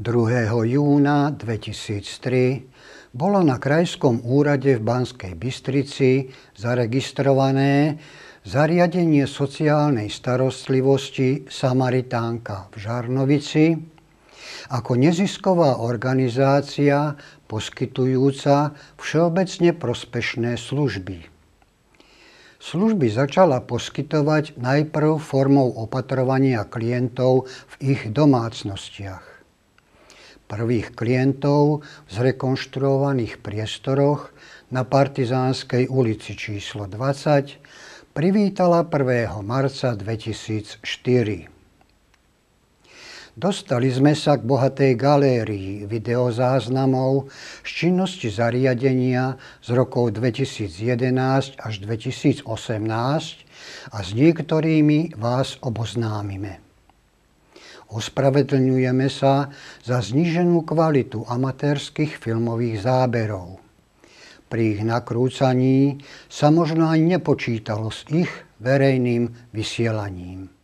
2. júna 2003 bolo na Krajskom úrade v Banskej Bystrici zaregistrované zariadenie sociálnej starostlivosti Samaritánka v Žarnovici ako nezisková organizácia poskytujúca všeobecne prospešné služby. Služby začala poskytovať najprv formou opatrovania klientov v ich domácnostiach. Prvých klientov v zrekonštruovaných priestoroch na Partizánskej ulici číslo 20 privítala 1. marca 2004. Dostali sme sa k bohatej galérii videozáznamov z činnosti zariadenia z rokov 2011 až 2018 a s niektorými vás oboznámime. Ospravedlňujeme sa za zniženú kvalitu amatérských filmových záberov. Pri ich nakrúcaní sa možno aj nepočítalo s ich verejným vysielaním.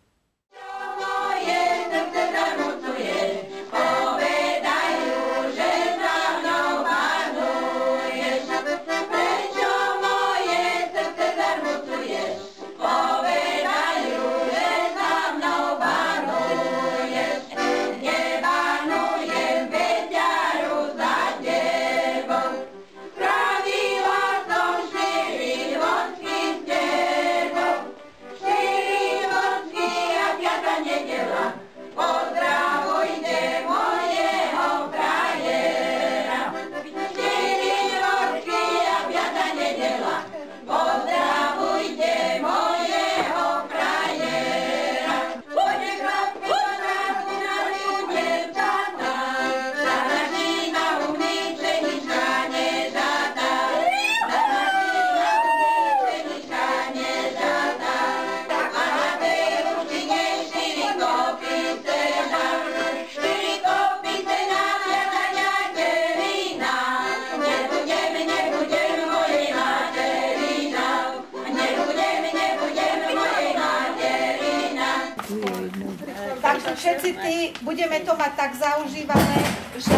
Všetci tí budeme to mať tak zaužívané, že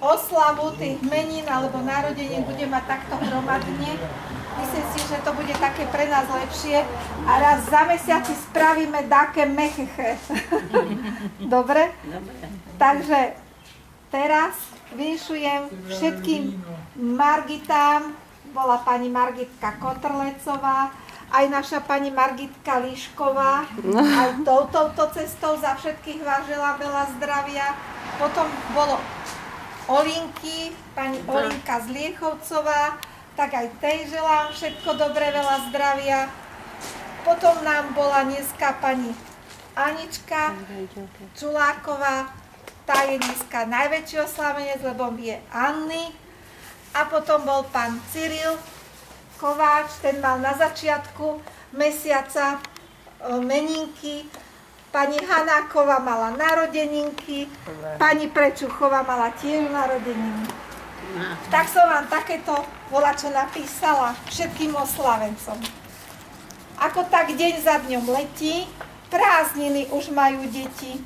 oslavu tých menín alebo narodení bude mať takto hromadne. Myslím si, že to bude také pre nás lepšie a raz za mesiac si spravíme také mecheche. Dobre? Takže teraz vyšujem všetkým Margitám, bola pani Margitka Kotrlecová, aj naša pani Margitka Líšková, aj touto cestou za všetkých vás želám veľa zdravia. Potom bolo Olinky, pani Olinka z Liechovcová, tak aj tej želám všetko dobré, veľa zdravia. Potom nám bola dneska pani Anička Čuláková, tá je dneska najväčší oslavenec, lebo je Anny. A potom bol pán Cyril, Kováč, ten mal na začiatku mesiaca e, meninky, pani Hanáková mala narodeninky, pani Prečuchová mala tiež narodeniny. Tak som vám takéto čo napísala všetkým oslavencom. Ako tak deň za dňom letí, prázdniny už majú deti,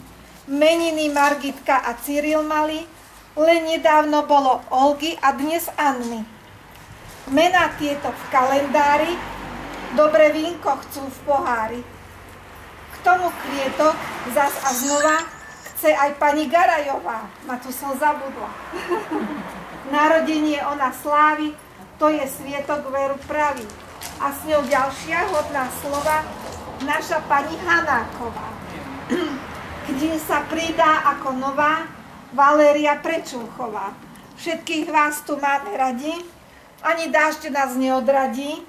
meniny Margitka a Cyril mali, len nedávno bolo Olgy a dnes Anny. Mená tieto v kalendári, dobre vínko chcú v pohári. K tomu kvietok zas a znova chce aj pani Garajová, ma tu som zabudla. Narodenie ona slávy, to je svietok veru pravý. A s ňou ďalšia hodná slova, naša pani Hanáková. Kde sa pridá ako nová Valéria Prečúchová. Všetkých vás tu máme radi, ani dážď nás neodradí,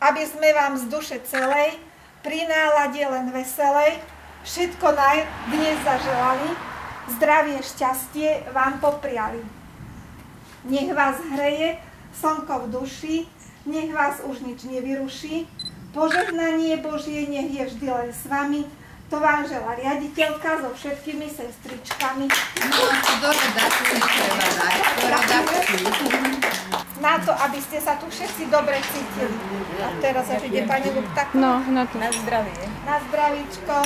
aby sme vám z duše celej pri nálade len veselej všetko naj dnes zaželali, zdravie, šťastie vám popriali. Nech vás hreje slnko v duši, nech vás už nič nevyruší, požehnanie Božie nech je vždy len s vami, to vám žela riaditeľka so všetkými sestričkami. No, do redakcie treba dať, do redakcie. Na to, aby ste sa tu všetci dobre cítili. A teraz až ide pani Lupta. No, na to. Na zdravie. Na zdravíčko.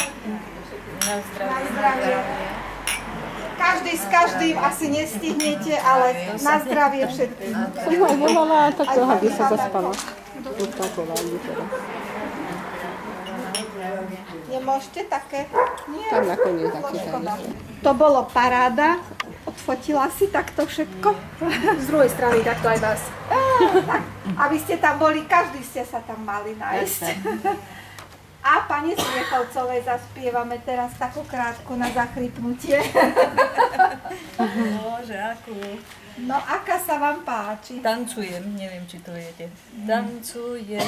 Na zdravie. Na zdravie. každý s každým asi nestihnete, ale na zdravie všetkým. Som ho aj volala, tak to Aj aby sa zaspala. Tak volali teda. Nemôžete také? Nie. Tam nakoniec To bolo paráda. Odfotila si takto všetko. Z druhej strany takto aj vás. A vy ste tam boli, každý ste sa tam mali nájsť. A pani Smiechovcovej zaspievame teraz takú krátku na zachrypnutie. Bože, akú. No, aká sa vám páči? Tancujem, neviem, či to viete. Tancujem,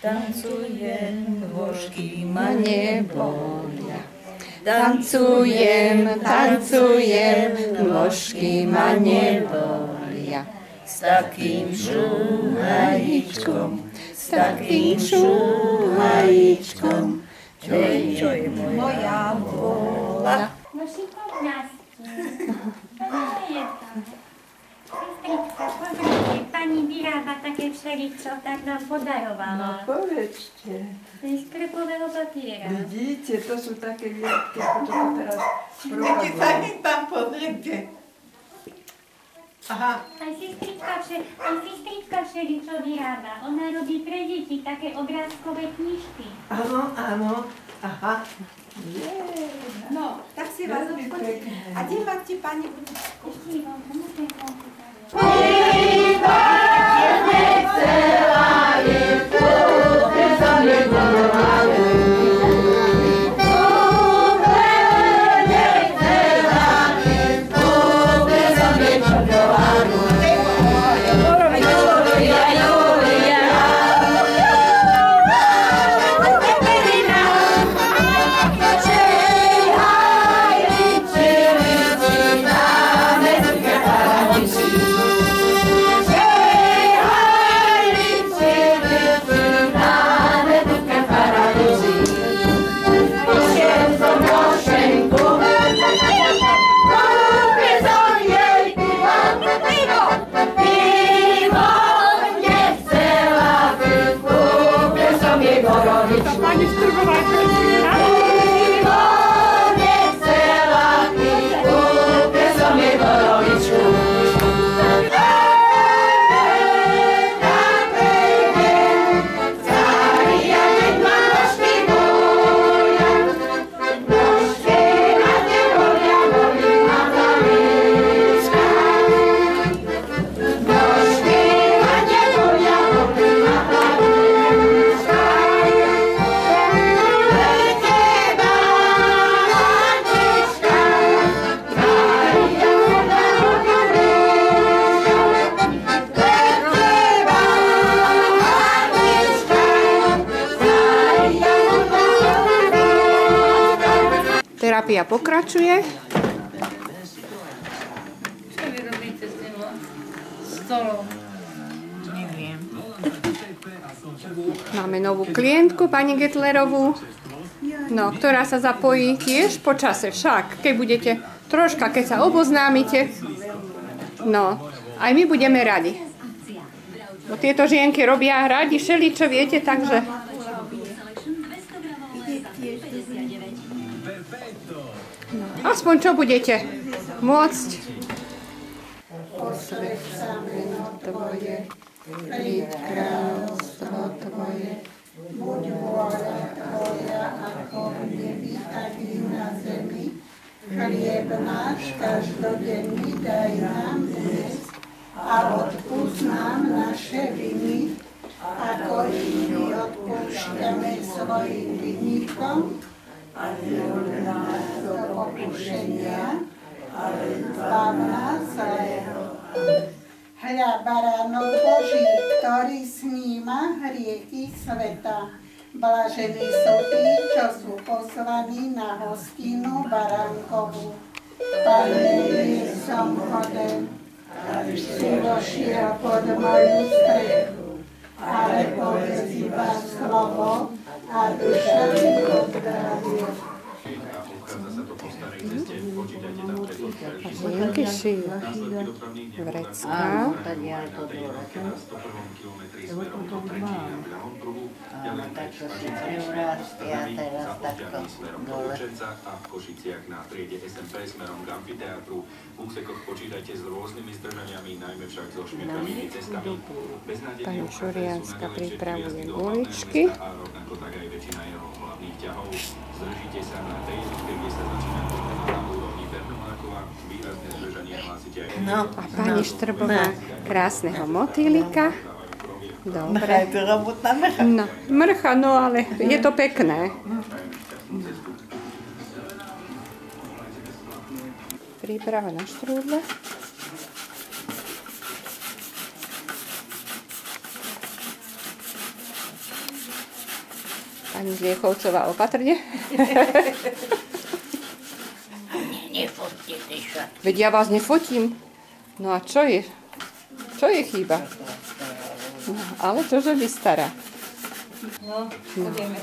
tancujem, nôžky ma nebolia. Tancujem, tancujem, nôžky ma nebolia. S takým šuhajíčkom, S takým šuhajíčkom, čo je, čo je moja. No je to. Sestrička, pozrite, pani vyrába také všeličo, tak nám podarovala. Povedzte, To je z krpového papiera. vidíte, to sú také to teraz propaguje. tam pozrite. Aha, Aj sestrička, vše, aj sestrička všeličo vyrába. Ona robí pre deti také obrázkové knižky. Áno, áno, aha. No, tak si vás odfotí. A kde máte pani Ešte vám pomôžem kompúter. Obrigado. Pokračuje. Čo vy robíte s tým stolom? Neviem. Máme novú klientku, pani Getlerovú. No, ktorá sa zapojí tiež po čase však, keď budete troška, keď sa oboznámite. No, aj my budeme radi. Bo tieto žienky robia radi všeli, čo viete, takže... aspoň čo budete môcť. Posved sa meno Tvoje, príď Tvoje, buď vôľa Tvoja, ako v na zemi. Chlieb náš každodenný daj nám dnes a odpúsť nám naše viny, ako i my odpúšťame svojim vinníkom a nevoľ nás do pokušenia, ale zbav nás zlého. Hľa baránok Boží, ktorý sníma hriechy sveta. Blažení sú tí, čo sú pozvaní na hostinu baránkovú. Pane, nie som hoden, aby si vošiel pod moju strechu, ale povedz iba slovo a duša mi ozdravie. Ja to dole. To potom mám. Ale tak Neurásti a teraz takto smerom do dole. Učenca a v Košiciach na triede SMP smerom k amfiteátru. V úsekoch počítajte s rôznymi zdržaniami, najmä však so šmierkavými cestami. Pani Šurianska pripravuje guličky. mesta A rovnako tak aj väčšina jeho hlavných ťahov. Zdržite sa na tej kde sa No, A pani Štrbová krásneho motýlika. Dobre. No, mrcha, no ale je to pekné. Príprava na štrúdle. Pani Zliechovcová opatrne. Veď ja vás nefotím. No a čo je? Čo je chyba? No, ale to, že vystará. No, budeme.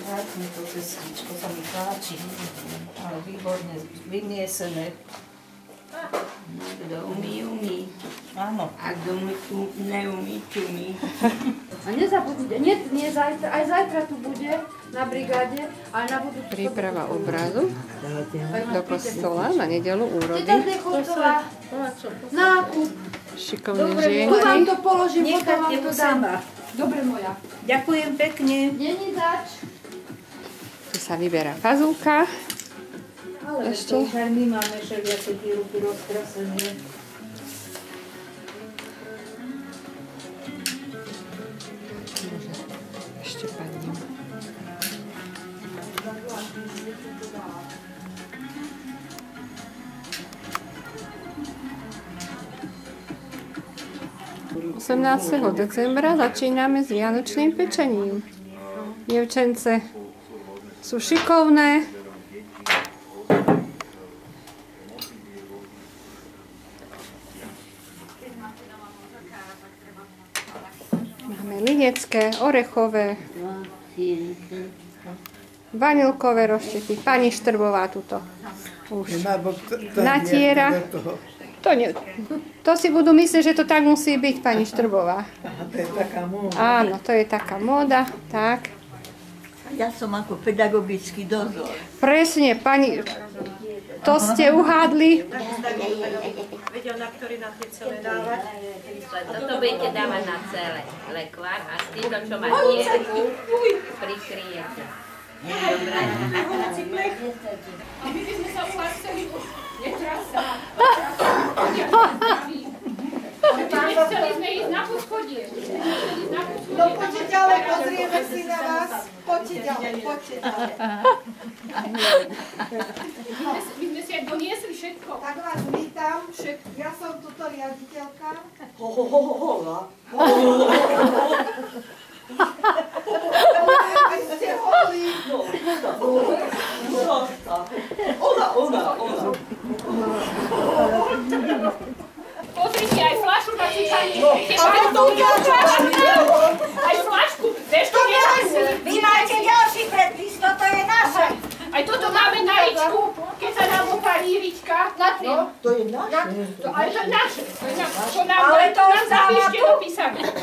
Krásne to pesničko sa mi páči. Ale výborne vymiesené. Kto umí, umí. Áno. A kto neumí, čumí. A nezabudnite, nie, nie zajtra, aj zajtra tu bude na brigáde, ale na budúcu Príprava obrazu do kostola na nedelu úrody. Nákup. Šikovné Tu vám žienky. to položím, potom vám to dám. Dobre moja. Ďakujem pekne. Není zač. Tu sa vyberá fazulka. Ale Ešte? to už aj my máme všelijaké tie ruky rozkrasené. 18. decembra začíname s vianočným pečením. Dievčence sú šikovné. Máme linecké, orechové, vanilkové roštepy. Pani Štrbová tuto už natiera. To nie to si budú myslieť, že to tak musí byť, pani Štrbová. Áno, to je taká móda, tak. Ja som ako pedagogický dozor. Presne, pani, to ste uhádli. Toto budete dávať na celé lekvár a s týmto, čo má dierky, prikryjete. Dobre? No poďte ďalej, pozrieme si na vás. Poďte ďalej, poďte ďalej. My sme si aj doniesli všetko. Tak vás vítam. Ja som tuto riaditeľka. Aj ste holí. Pozrite, aj číčanie. A to nenosí. Vy máte ďalší predpis, toto je naše. Aj toto máme na ričku, keď sa nám oparí rička. No, To to, to je naše. To, to to to.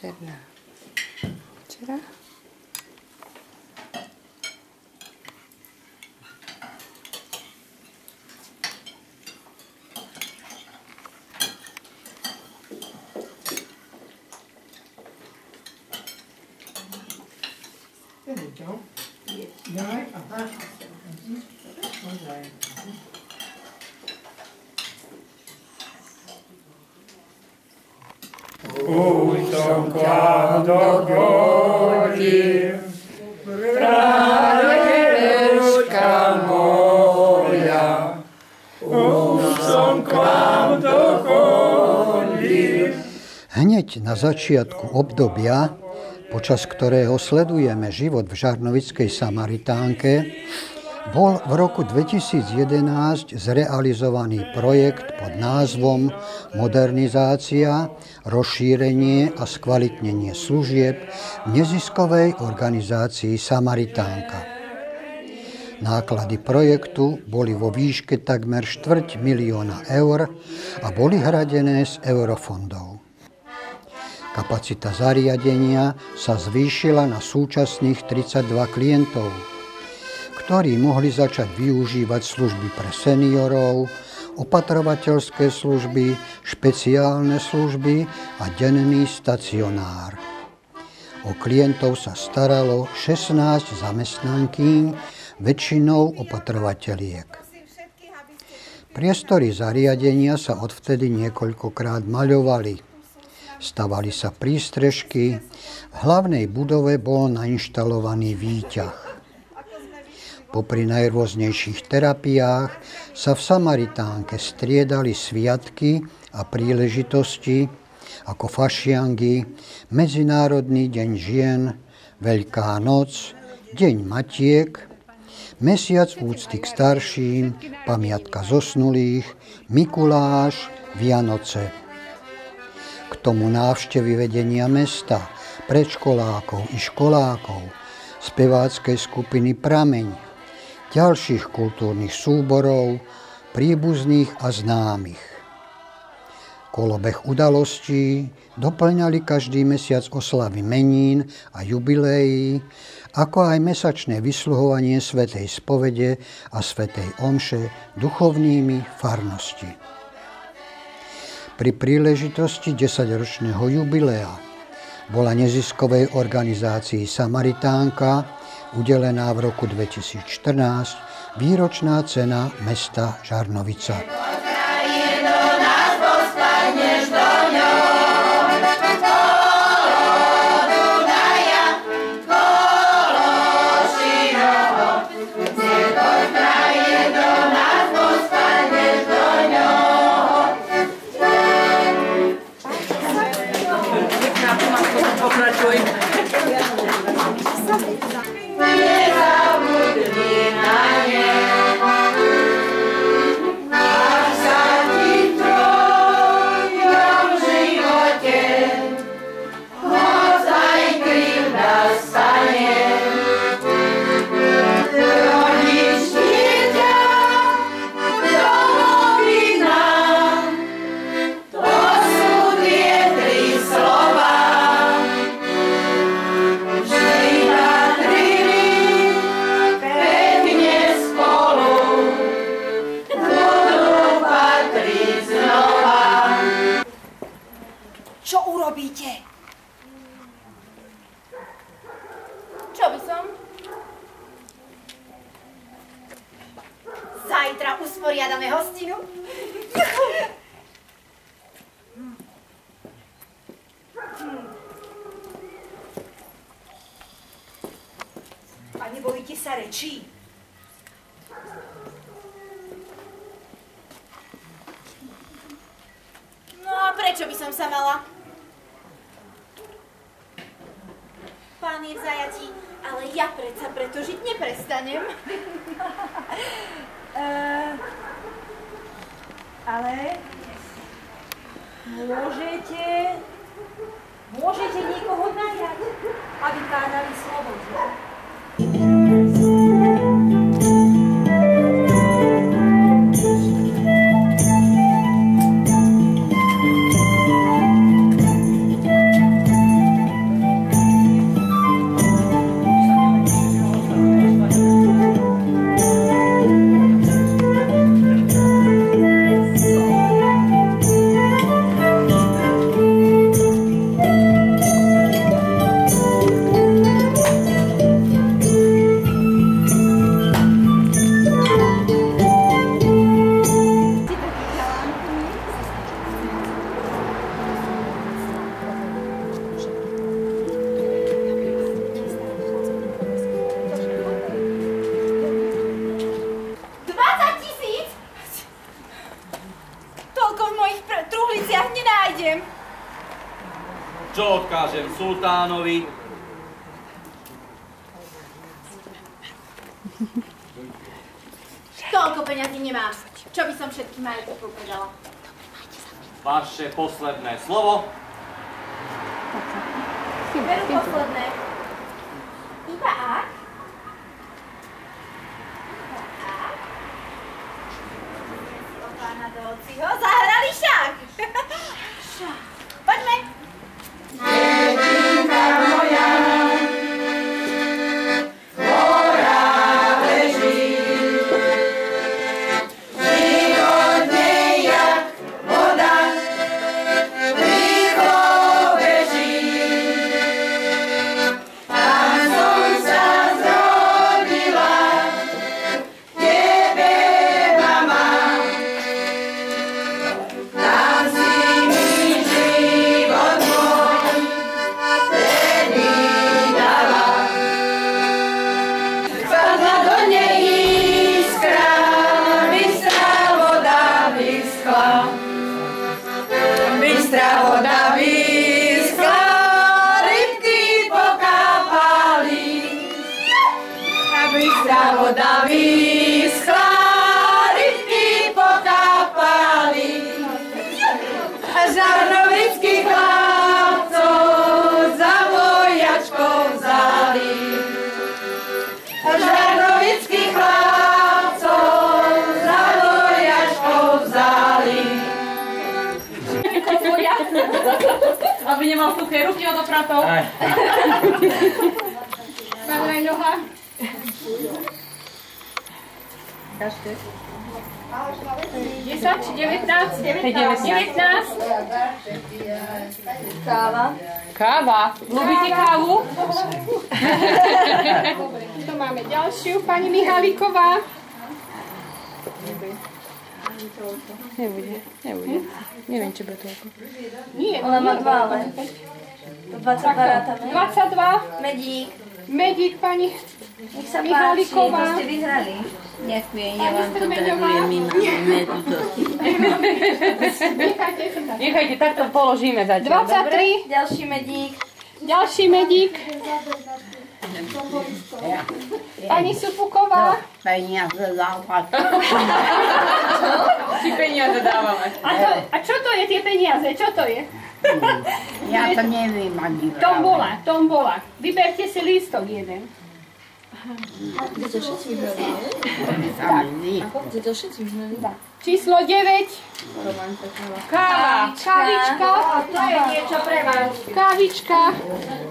Sedna. Na začiatku obdobia, počas ktorého sledujeme život v Žarnovickej Samaritánke, bol v roku 2011 zrealizovaný projekt pod názvom Modernizácia, rozšírenie a skvalitnenie služieb v neziskovej organizácii Samaritánka. Náklady projektu boli vo výške takmer štvrť milióna eur a boli hradené z eurofondov. Kapacita zariadenia sa zvýšila na súčasných 32 klientov, ktorí mohli začať využívať služby pre seniorov, opatrovateľské služby, špeciálne služby a denný stacionár. O klientov sa staralo 16 zamestnankýň, väčšinou opatrovateľiek. Priestory zariadenia sa odvtedy niekoľkokrát maľovali. Stavali sa prístrežky, v hlavnej budove bol nainštalovaný výťah. Popri najrôznejších terapiách sa v Samaritánke striedali sviatky a príležitosti ako fašiangy, Medzinárodný deň žien, Veľká noc, Deň matiek, Mesiac úcty k starším, Pamiatka zosnulých, Mikuláš, Vianoce. Tomu návštevy vedenia mesta, predškolákov i školákov, speváckej skupiny Prameň, ďalších kultúrnych súborov, príbuzných a známych. Kolobeh udalostí doplňali každý mesiac oslavy menín a jubileí, ako aj mesačné vysluhovanie Svetej spovede a Svetej omše duchovnými farnosti. Pri príležitosti 10-ročného jubilea bola neziskovej organizácii Samaritánka udelená v roku 2014 výročná cena mesta Žarnovica. hľadáme hostinu. A nebojíte sa rečí? No a prečo by som sa mala? Pán je v zajatí, ale ja predsa preto žiť neprestanem. uh... ale môžete, môžete niekoho najať, aby kázali slobodu. Toľko peňazí nemám. Čo by som všetky majetky popredala? Vaše posledné slovo. Veru posledné. Iba ak? Iba ak? Pána Dolciho zahrali Ruky od opratov. Padaj noha. 10, 19, 19. Káva. Káva. Ľubíte kávu? Tu máme ďalšiu, pani Mihaliková. Nebude, nebude. Neviem, či bude toľko. Nie, Ona má dva, ale. 22 rátame. 22. Medík. Medík, pani Nech sa páči, Mihaliková. to ste vyhrali. Ďakujem, ja vám to darujem, my máme túto. Nechajte takto položíme zatiaľ. 23. Ďalší medík. Ďalší medík. Pani Supuková. Peniaze dávať. Či peniaze dávame. A, to, a čo to je tie peniaze? Čo to je? Ja to neviem ani Tombola, tombola. Vyberte si lístok jeden. Číslo 9. Káva. Kávička. To je niečo pre vás. Kávička.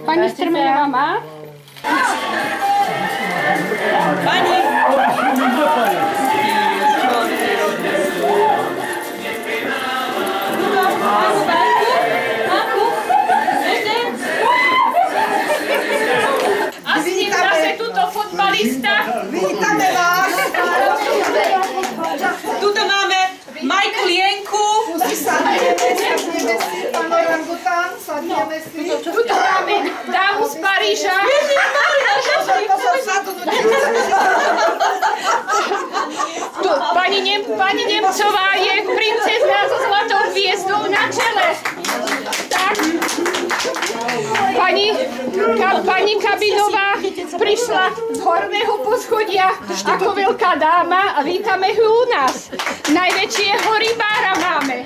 Pani Strmeňová má? A s ním zase tuto fotbalista. Vítame vás! Tuto máme Majku Lienku. Orangután, sadneme si. Tuto máme dámu z Paríža. Tu, pani, Nem, pani Nemcová je princezna so zlatou hviezdou na čele. Tak. Pani, ka, pani Kabinová prišla z horného poschodia ako veľká dáma a vítame ju u nás. Najväčšieho rybára máme.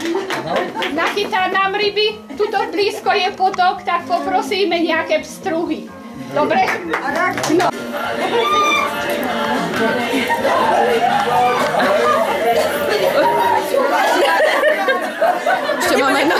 Nachytá nám ryby, tuto blízko je potok, tak poprosíme nejaké pstruhy. Dobre? No. Ešte máme jedno.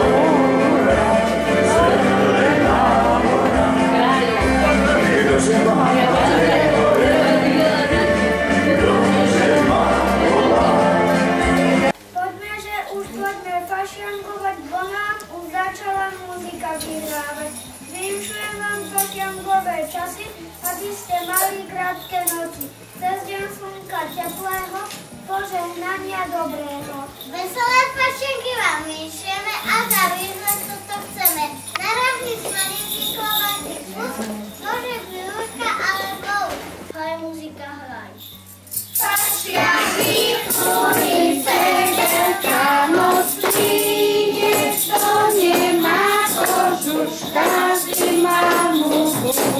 Oh. oh